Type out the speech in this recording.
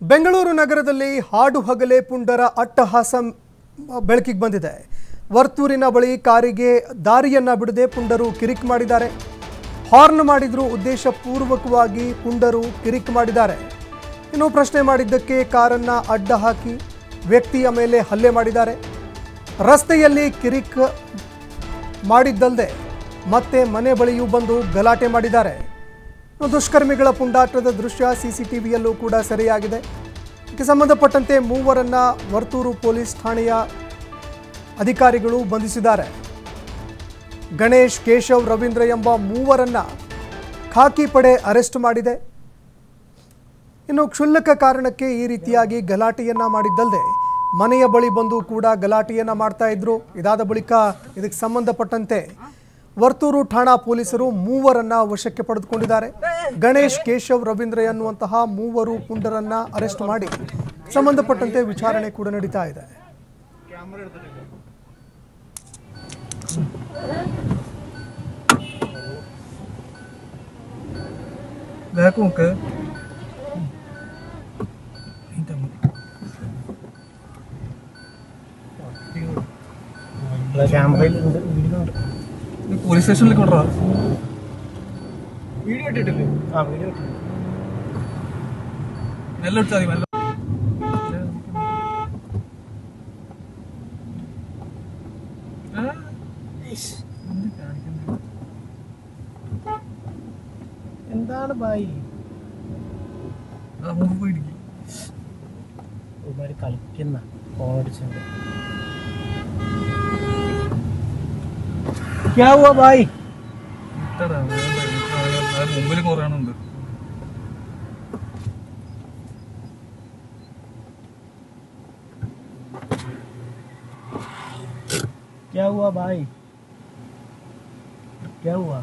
ಬೆಂಗಳೂರು ನಗರದಲ್ಲಿ ಹಾಡು ಹಗಲೆ ಪುಂಡರ ಅಟ್ಟಹಾಸ ಬೆಳಕಿಗೆ ಬಂದಿದೆ. ವರ್ತೂರಿನ ಬಳಿ ಕಾರಿಗೆ ದಾರಿಯನ್ನ ಬಿಡದೆ ಪುಂಡರು ಕಿರಿಕ್ ಮಾಡಿದ್ದಾರೆ. ಹಾರ್ನ್ ಮಾಡಿದ್ರು ಉದ್ದೇಶಪೂರ್ವಕವಾಗಿ ಪುಂಡರು ಕಿರಿಕ್ ಮಾಡಿದ್ದಾರೆ. ಇನ್ನು ಪ್ರಶ್ನೆ ಮಾಡಿದ್ದಕ್ಕೆ ಕಾರನ್ನ ಅಡ್ಡ ಹಾಕಿ ವ್ಯಕ್ತಿಯ ಮೇಲೆ ಹಲ್ಲೆ ಮಾಡಿದ್ದಾರೆ. ರಸ್ತೆಯಲ್ಲಿ ಕಿರಿಕ್ ಮಾಡಿದ್ದಲ್ಲದೆ ಮತ್ತೆ ಮನೆ ಬಳಿಯೂ ಬಂದು ಗಲಾಟೆ ಮಾಡಿದ್ದಾರೆ. ದುಷ್ಕರ್ಮಿಗಳ ಪುಂಡಾಟದ ದೃಶ್ಯ ಸಿಸಿಟಿವಿಯಲ್ಲೂ ಕೂಡ ಸೆರೆಯಾಗಿದೆ. ಇದಕ್ಕೆ ಸಂಬಂಧಪಟ್ಟಂತೆ ಮೂವರನ್ನ ವರ್ತೂರು ಪೊಲೀಸ್ ಠಾಣೆಯ ಅಧಿಕಾರಿಗಳು ಬಂಧಿಸಿದ್ದಾರೆ. ಗಣೇಶ್, ಕೇಶವ್, ರವೀಂದ್ರ ಎಂಬ ಮೂವರನ್ನ ಖಾಕಿ ಪಡೆ ಅರೆಸ್ಟ್ ಮಾಡಿದೆ. ಇನ್ನು ಕ್ಷುಲ್ಲಕ ಕಾರಣಕ್ಕೆ ಈ ರೀತಿಯಾಗಿ ಗಲಾಟೆಯನ್ನ ಮಾಡಿದ್ದಲ್ಲದೆ ಮನೆಯ ಬಳಿ ಬಂದು ಕೂಡ ಗಲಾಟೆಯನ್ನ ಮಾಡ್ತಾ ಇದ್ರು. ಇದಾದ ಬಳಿಕ ಇದಕ್ಕೆ ಸಂಬಂಧಪಟ್ಟಂತೆ ವರ್ತೂರು ಠಾಣಾ ಪೊಲೀಸರು ಮೂವರನ್ನ ವಶಕ್ಕೆ ಪಡೆದುಕೊಂಡಿದ್ದಾರೆ ಗಣೇಶ್ ಕೇಶವ್ ರವೀಂದ್ರ ಎನ್ನುವಂತಹ ಮೂವರು ಪುಂಡರನ್ನ ಅರೆಸ್ಟ್ ಮಾಡಿ ಸಂಬಂಧಪಟ್ಟಂತೆ ವಿಚಾರಣೆ ಕೂಡ ನಡೀತಾ ಇದೆ ബാക്ക് പോലീസ് സ്റ്റേഷനിലേക്ക് കൊണ്ടുവരാ. വീഡിയോ ഇട്ടിട്ടില്ലേ? ആ വീഡിയോ എന്താണ് ബായി? നമുക്ക് പോയിരിക്കും. ഒരുമാതിരി കളിക്കുന്ന ഫോൺ അടിച്ചിട്ടുണ്ട് ക്യാ ഹുവാ ബായി ഇട്ടടാ, വേണ്ട, എനിക്ക് അറിയാം. അത് മുമ്പിൽ കുറെ ആണുണ്ട് क्या हुआ भाई क्या हुआ